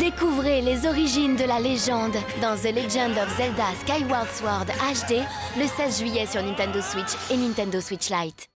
Découvrez les origines de la légende dans The Legend of Zelda Skyward Sword HD le 16 juillet sur Nintendo Switch et Nintendo Switch Lite.